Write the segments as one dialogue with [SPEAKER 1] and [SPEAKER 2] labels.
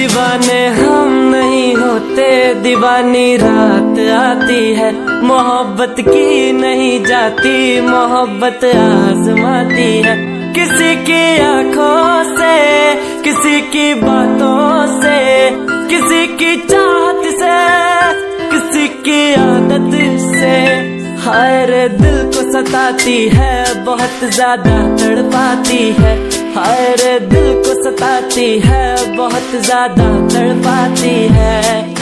[SPEAKER 1] दीवाने हम नहीं होते, दीवानी रात आती है। मोहब्बत की नहीं जाती, मोहब्बत आजमाती है। किसी की आँखों से, किसी की बातों से, किसी की चाहत से, किसी की आदत से। हर दिल को सताती है, बहुत ज़्यादा तड़पाती है। हर दिल को सताती है बहुत ज़्यादा तड़पाती है।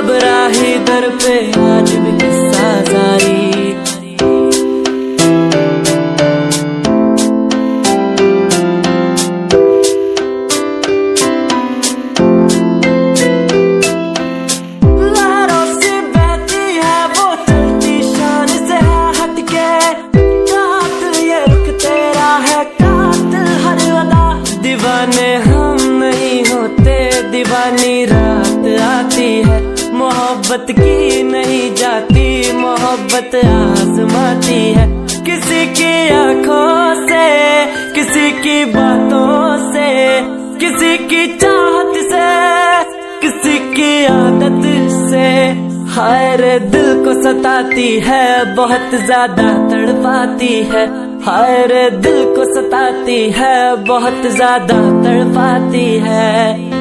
[SPEAKER 1] गए सब राही दर पे आज भी किस्सा जारी। मोहब्बत की नहीं जाती, मोहब्बत आजमाती है। किसी की आँखों से, किसी की बातों से, किसी की चाहत से, किसी की आदत से। हर दिल को सताती है, बहुत ज़्यादा तड़पाती है। हर दिल को सताती है, बहुत ज़्यादा तड़पाती है।